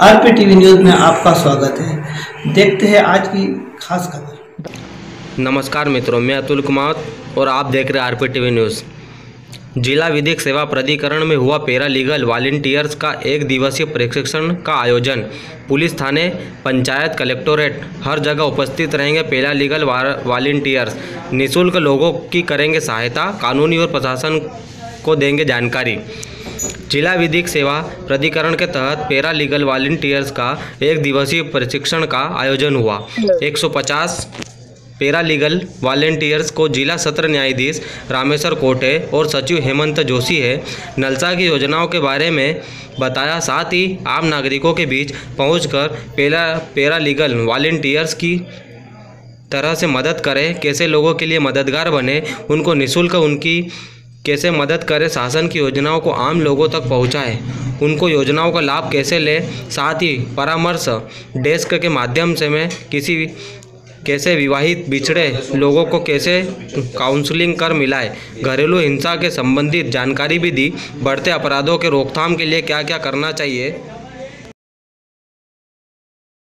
RP TV news में आपका स्वागत है। देखते हैं आज की खास खबर। नमस्कार मित्रों, मैं अतुल कुमार और आप देख रहे हैं आरपी टीवी न्यूज़। जिला विधिक सेवा प्राधिकरण में हुआ पैरा लीगल वॉलेंटियर्स का एक दिवसीय प्रशिक्षण का आयोजन। पुलिस थाने, पंचायत कलेक्टोरेट, हर जगह उपस्थित रहेंगे पैरा लीगल वॉलेंटियर्स। निःशुल्क लोगों की करेंगे सहायता, कानूनी और प्रशासन को देंगे जानकारी। जिला विधिक सेवा प्राधिकरण के तहत पैरा लीगल वॉलेंटियर्स का एक दिवसीय प्रशिक्षण का आयोजन हुआ। 150 पैरा लीगल वॉलेंटियर्स को जिला सत्र न्यायाधीश रामेश्वर कोटे और सचिव हेमंत जोशी है। नलसा की योजनाओं के बारे में बताया साथ ही आम नागरिकों के बीच पहुंचकर पैरा पैरा लीगल वॉलेंटियर्स की तरह से मदद करें कैसे लोगों के लिए मददगार बने उनको निःशुल्क उनकी कैसे मदद करें शासन की योजनाओं को आम लोगों तक पहुँचाए, उनको योजनाओं का लाभ कैसे लें? साथ ही परामर्श डेस्क के माध्यम से मैं किसी कैसे विवाहित बिछड़े लोगों को कैसे काउंसलिंग कर मिलाए? घरेलू हिंसा के संबंधित जानकारी भी दी। बढ़ते अपराधों के रोकथाम के लिए क्या क्या करना चाहिए?